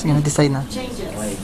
Sige na, design na. Changes. Okay.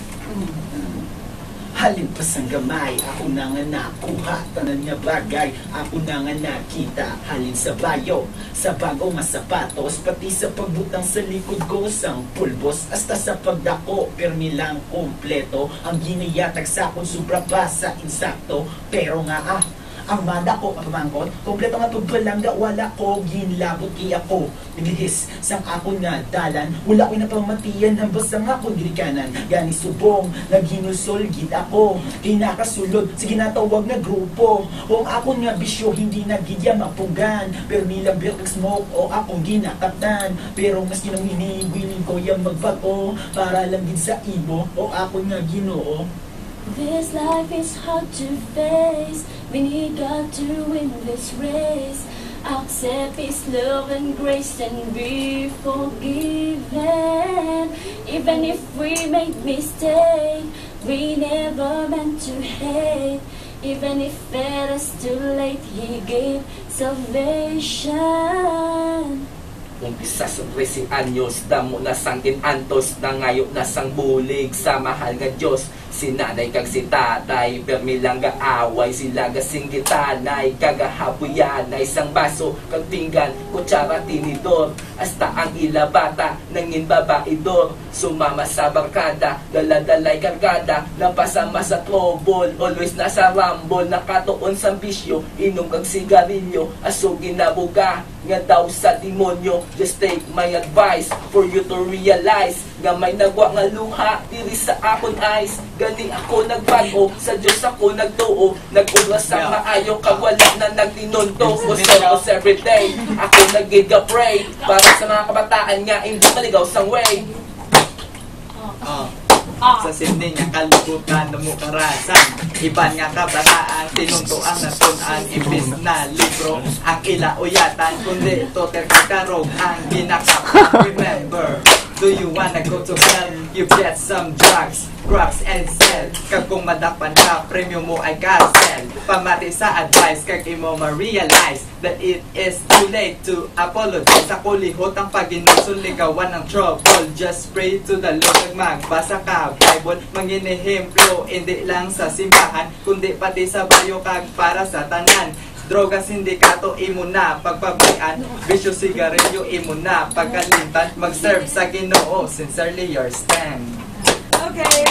Pa sang gamay, ako na nga nakuha Tanan nga bagay, ako na nga nakita Halin sa bayo, sa bago nga sapatos Pati sa pagbutang sa likod ko Sang pulbos, hasta sa pagdako Permi lang kompleto Ang ginayatag sa akong sobra pa sa insakto Pero nga ah, ang mada ko pamangkot, kompleto nga pagbalangga, wala ko ginlabot kay ako. Naglihis sang ako nga dalan, wala ko napamatiyan ang basta nga akong girikanan. Gani subong, naghinusol gid ako, kay nakasulod sa ginatawag na grupo. O ang ako nga bisyo hindi nagidya mapugan, pero nilang beer smoke o akong ginakatan. Pero mas kinaminiwiling ko yung magbato, para lang gid sa ibo o ako nga ginoo. This life is hard to face. We need God to win this race. Accept His love and grace and be forgiven. Even if we make mistake, we never meant to hate. Even if it is too late, He gave salvation. Umpisa sa 13 anyos, damo na sangkin antos, na ngayo na sang bulig sa mahal nga Diyos. Si nanay kag si tatay, permi lang ga away, sila ga singgitanay, kagahabuyan na isang baso, kag pinggan, kutsara tinidor, hasta ang ila bata, nangin babaidor, sumama sa barkada, daladalay kargada, napasama sa trouble, always nasa rumble, nakatuon sa bisyo, inom kag sigarilyo, aso ginabuga, nga daw sa demonyo. Just take my advice for you to realize Nga may nagwa nga luha diri sa akon eyes. Gani ako nagbago, sa Diyos ako nagtuo. Nag-uwas sa maayo kag wala na nagtinunto. Kusos everyday, ako nagiga-pray Para sa mga kabataan nga hindi maligaw sang way. Oh. Ah. Sa sindi nga kalibutan na mo karasan. Iban nga kabataan, tinuntuan na tunan Imbis na libro, ang ilauyatan Kundi toter kakarog ang ginakap Remember, do you wanna go to hell? You get some drugs, drugs and sell. Kag kung madakpan ka, premium mo ay cancel Pamati sa advice, kag imo ma-realize That it is too late to apologize. Sa kulihot ang paginusul, ligawan ng trouble. Just pray to the Lord, kag magbasa ka Bible, manginehemplo. Hindi lang sa simbahan, kundi pati sa bayo kag para sa tanan Droga, sindikato, imo na. Pagpabayan, bisyo, sigarilyo, imo na. Pagkalimtan, mag-serve sa ginoo. Sincerely yours, Stan Okay.